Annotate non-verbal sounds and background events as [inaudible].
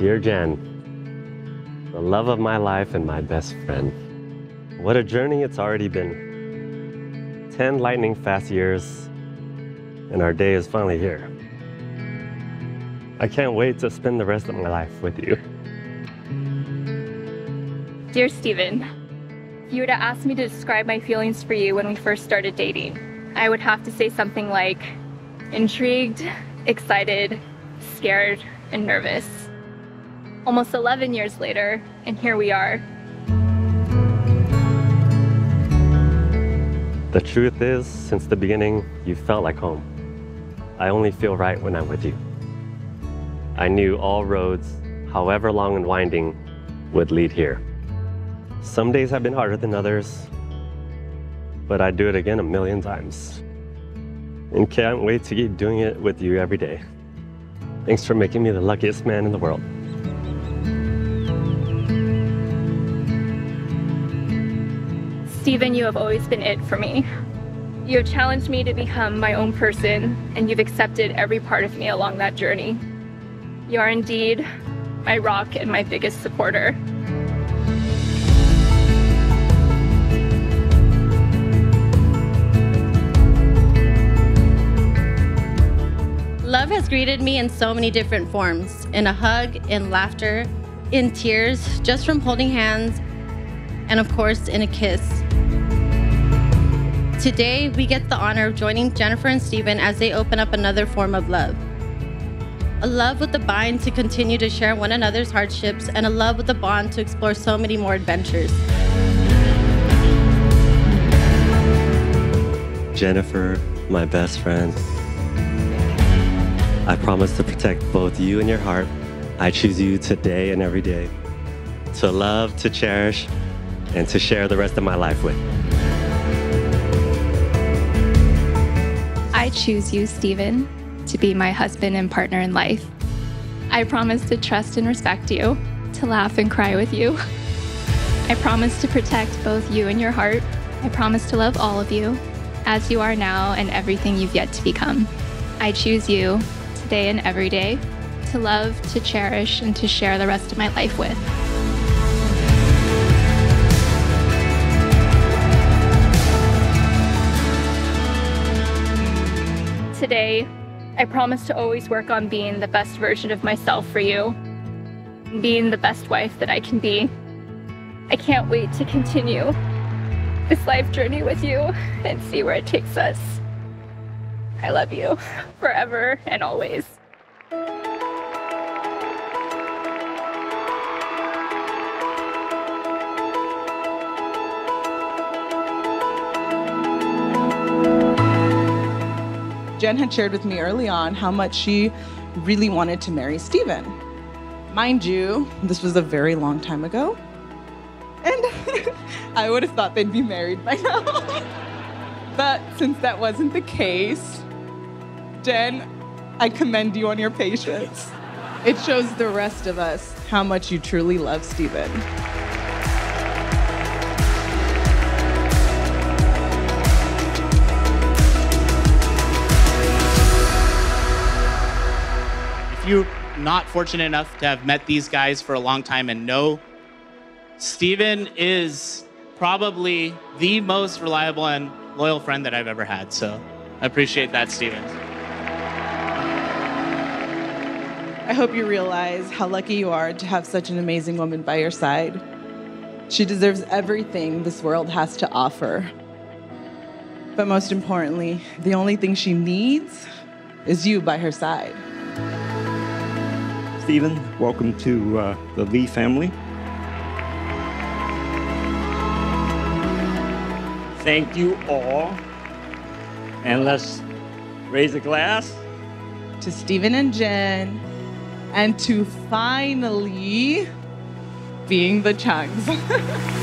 Dear Jen, the love of my life and my best friend. What a journey it's already been. 10 lightning fast years, and our day is finally here. I can't wait to spend the rest of my life with you. Dear Steven, if you were to ask me to describe my feelings for you when we first started dating, I would have to say something like intrigued, excited, scared, and nervous. Almost 11 years later, and here we are. The truth is, since the beginning, you felt like home. I only feel right when I'm with you. I knew all roads, however long and winding, would lead here. Some days have been harder than others, but I'd do it again a million times. And can't wait to keep doing it with you every day. Thanks for making me the luckiest man in the world. Steven, you have always been it for me. You have challenged me to become my own person, and you've accepted every part of me along that journey. You are indeed my rock and my biggest supporter. Love has greeted me in so many different forms in a hug, in laughter, in tears, just from holding hands, and of course, in a kiss. Today, we get the honor of joining Jennifer and Steven as they open up another form of love. A love with the bind to continue to share one another's hardships, and a love with a bond to explore so many more adventures. Jennifer, my best friend. I promise to protect both you and your heart. I choose you today and every day to love, to cherish, and to share the rest of my life with. I choose you, Steven, to be my husband and partner in life. I promise to trust and respect you, to laugh and cry with you. I promise to protect both you and your heart. I promise to love all of you, as you are now and everything you've yet to become. I choose you today and every day to love, to cherish, and to share the rest of my life with. Today, I promise to always work on being the best version of myself for you, being the best wife that I can be. I can't wait to continue this life journey with you and see where it takes us. I love you forever and always. Jen had shared with me early on how much she really wanted to marry Steven. Mind you, this was a very long time ago. And [laughs] I would have thought they'd be married by now. [laughs] but since that wasn't the case, Jen, I commend you on your patience. It shows the rest of us how much you truly love Steven. If you're not fortunate enough to have met these guys for a long time and know, Steven is probably the most reliable and loyal friend that I've ever had. So I appreciate that, Steven. I hope you realize how lucky you are to have such an amazing woman by your side. She deserves everything this world has to offer. But most importantly, the only thing she needs is you by her side. Steven, welcome to uh, the Lee family. Thank you all. And let's raise a glass. To Steven and Jen, and to finally being the Chungs. [laughs]